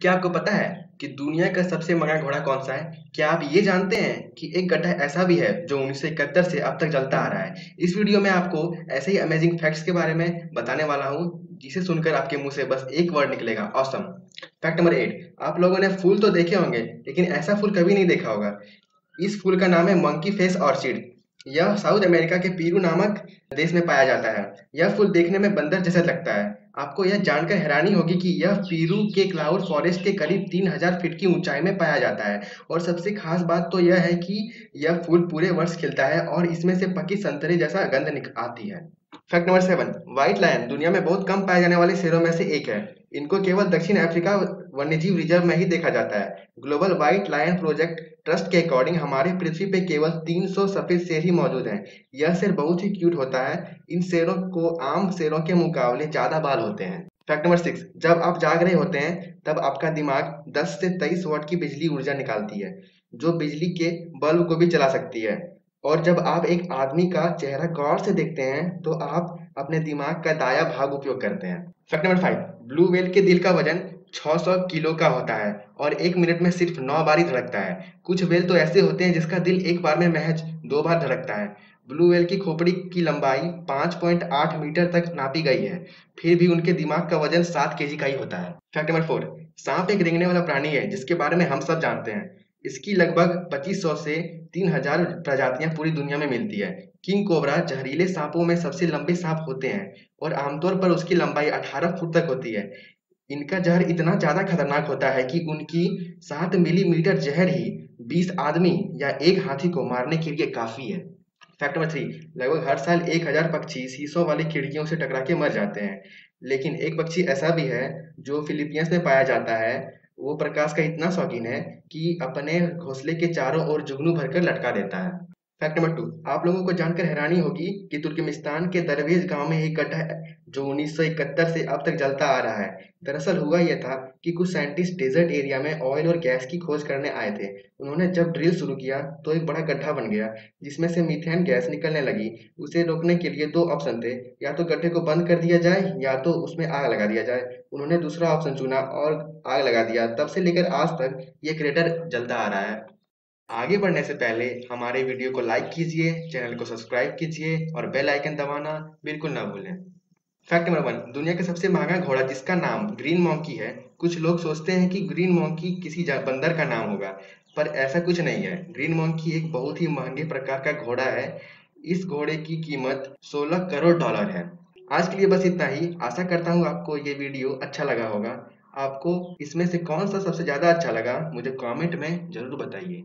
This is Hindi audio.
क्या आपको पता है कि दुनिया का सबसे महँगा घोड़ा कौन सा है? क्या आप ये जानते हैं कि एक गड्ढा ऐसा भी है जो उन्नीस सौ इकहत्तर से अब तक जलता आ रहा है? इस वीडियो में आपको ऐसे ही अमेजिंग फैक्ट्स के बारे में बताने वाला हूँ, जिसे सुनकर आपके मुँह से बस एक वर्ड निकलेगा ऑसम फैक्ट नंबर एट आप लोगों ने फूल तो देखे होंगे, लेकिन ऐसा फूल कभी नहीं देखा होगा। इस फूल का नाम है मंकी फेस ऑर्चिड यह साउथ अमेरिका के पीरू नामक देश में पाया जाता है। यह फूल देखने में बंदर जैसा लगता है। आपको यह जानकर हैरानी होगी कि यह पीरू के क्लाउड फॉरेस्ट के करीब 3000 फीट की ऊंचाई में पाया जाता है। और सबसे खास बात तो यह है कि यह फूल पूरे वर्ष खिलता है और इसमें से पकी संतरे जैसा गंध आती है। Fact number seven white lion दुनिया में बहुत कम पाए जाने वाले शेरों में से एक है। इनको केवल दक्षिण अफ्रीका वन्यजीव रिज़र्व में ही देखा जाता है। Global white lion project trust के अकॉर्डिंग हमारे पृथ्वी पे केवल 300 सफ़ेद शेर ही मौजूद हैं। यह शेर बहुत ही क्यूट होता है। इन शेरों को आम शेरों के मुकाबले ज़्यादा बाल होते हैं। फैक्ट नंबर सिक्स जब आप जाग रहे होते हैं, तब आपका दिमाग 10 से 23 वाट की बिजली ऊर्जा निकालती है, जो बिजली के बल्ब को भी चला सकती है। और जब आप एक आदमी का चेहरा गौर से देखते हैं तो आप अपने दिमाग का दाया भाग उपयोग करते हैं। Fact number five blue whale के दिल का वज़न 600 किलो का होता है और एक मिनट में सिर्फ़ नौ बार ही धड़कता है। कुछ वेल तो ऐसे होते हैं जिसका दिल एक बार में महज दो बार धड़कता है। ब्लू वेल की खोपड़ी की लंबाई 5.8 मीटर तक नापी गई है, फिर भी उनके दिमाग का वज़न सात के का ही होता है। फैक्ट नंबर फोर सांप एक रेंगने वाला प्राणी है, जिसके बारे में हम सब जानते हैं। इसकी लगभग 2500 से 3000 प्रजातियाँ पूरी दुनिया में मिलती है। किंग कोबरा जहरीले सांपों में सबसे लंबे सांप होते हैं और आमतौर पर उसकी लंबाई 18 फुट तक होती है। इनका जहर इतना ज़्यादा खतरनाक होता है कि उनकी सात मिलीमीटर जहर ही बीस आदमी या एक हाथी को मारने के लिए काफ़ी है। फैक्ट नंबर थ्री, लगभग हर साल एक हज़ार पक्षी शीशों वाली खिड़कियों से टकरा के मर जाते हैं। लेकिन एक पक्षी ऐसा भी है जो फिलीपींस में पाया जाता है वो प्रकाश का इतना शौकीन है कि अपने घोंसले के चारों ओर जुगनू भरकर लटका देता है। फैक्ट नंबर टू आप लोगों को जानकर हैरानी होगी कि तुर्कमेनिस्तान के दरवेज गाँव में एक गड्ढा है, जो 1971 से अब तक जलता आ रहा है। दरअसल हुआ यह था कि कुछ साइंटिस्ट डेजर्ट एरिया में ऑयल और गैस की खोज करने आए थे। उन्होंने जब ड्रिल शुरू किया तो एक बड़ा गड्ढा बन गया, जिसमें से मीथेन गैस निकलने लगी। उसे रोकने के लिए दो ऑप्शन थे, या तो गड्ढे को बंद कर दिया जाए, या तो उसमें आग लगा दिया जाए। उन्होंने दूसरा ऑप्शन चुना और आग लगा दिया। तब से लेकर आज तक ये क्रेटर जलता आ रहा है। आगे बढ़ने से पहले हमारे वीडियो को लाइक कीजिए चैनल को सब्सक्राइब कीजिए और बेल आइकन दबाना बिल्कुल ना भूलें। फैक्ट नंबर वन दुनिया का सबसे महँगा घोड़ा जिसका नाम? ग्रीन मॉन्की है। कुछ लोग सोचते हैं कि ग्रीन मॉन्की किसी बंदर का नाम होगा, पर ऐसा कुछ नहीं है। ग्रीन मॉन्की एक बहुत ही महँगे प्रकार का घोड़ा है। इस घोड़े की कीमत 16 करोड़ डॉलर है। आज के लिए बस इतना ही। आशा करता हूँ आपको ये वीडियो अच्छा लगा होगा। आपको इसमें से कौन सा सबसे ज़्यादा अच्छा लगा, मुझे कमेंट में ज़रूर बताइए।